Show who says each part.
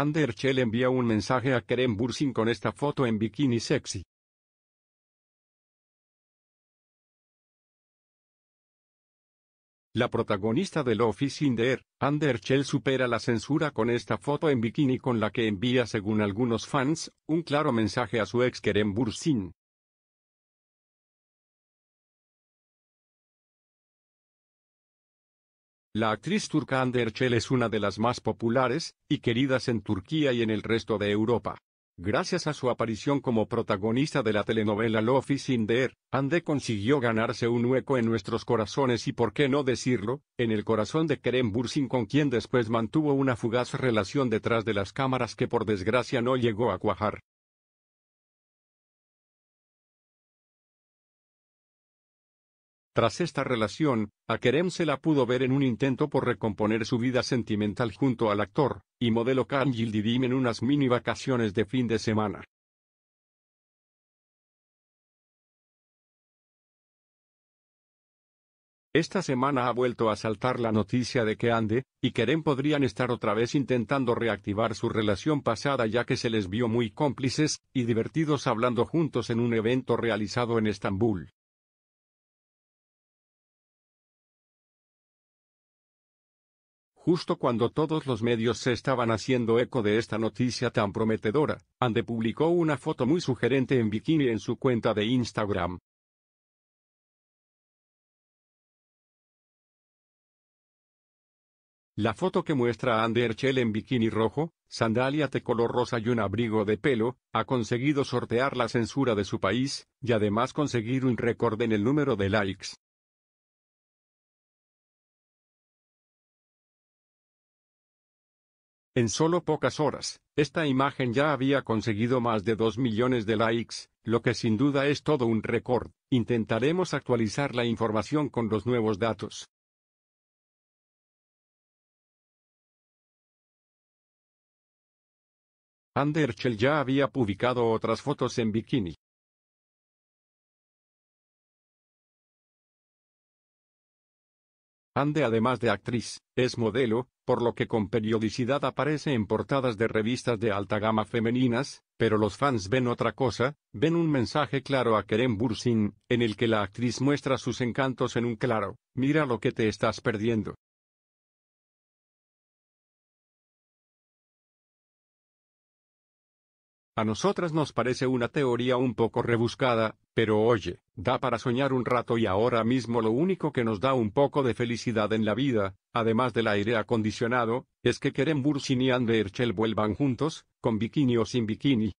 Speaker 1: Anderchel envía un mensaje a Kerem Bursin con esta foto en bikini sexy. La protagonista de Love is in the Air, supera la censura con esta foto en bikini con la que envía según algunos fans, un claro mensaje a su ex Kerem Bursin. La actriz turca Anderchel es una de las más populares y queridas en Turquía y en el resto de Europa. Gracias a su aparición como protagonista de la telenovela Love is in the Ande consiguió ganarse un hueco en nuestros corazones y por qué no decirlo, en el corazón de Kerem Bursin con quien después mantuvo una fugaz relación detrás de las cámaras que por desgracia no llegó a cuajar. Tras esta relación, a Kerem se la pudo ver en un intento por recomponer su vida sentimental junto al actor y modelo Kaan Yildirim en unas mini vacaciones de fin de semana. Esta semana ha vuelto a saltar la noticia de que Ande y Kerem podrían estar otra vez intentando reactivar su relación pasada ya que se les vio muy cómplices y divertidos hablando juntos en un evento realizado en Estambul. Justo cuando todos los medios se estaban haciendo eco de esta noticia tan prometedora, Ande publicó una foto muy sugerente en bikini en su cuenta de Instagram. La foto que muestra a Ande Erchel en bikini rojo, sandalia de color rosa y un abrigo de pelo, ha conseguido sortear la censura de su país, y además conseguir un récord en el número de likes. En solo pocas horas, esta imagen ya había conseguido más de 2 millones de likes, lo que sin duda es todo un récord. Intentaremos actualizar la información con los nuevos datos. Anderchel ya había publicado otras fotos en bikini. Ande además de actriz, es modelo, por lo que con periodicidad aparece en portadas de revistas de alta gama femeninas, pero los fans ven otra cosa, ven un mensaje claro a Kerem Bursin, en el que la actriz muestra sus encantos en un claro, mira lo que te estás perdiendo. A nosotras nos parece una teoría un poco rebuscada, pero oye, da para soñar un rato y ahora mismo lo único que nos da un poco de felicidad en la vida, además del aire acondicionado, es que Kerem Bursin y Ander vuelvan juntos, con bikini o sin bikini.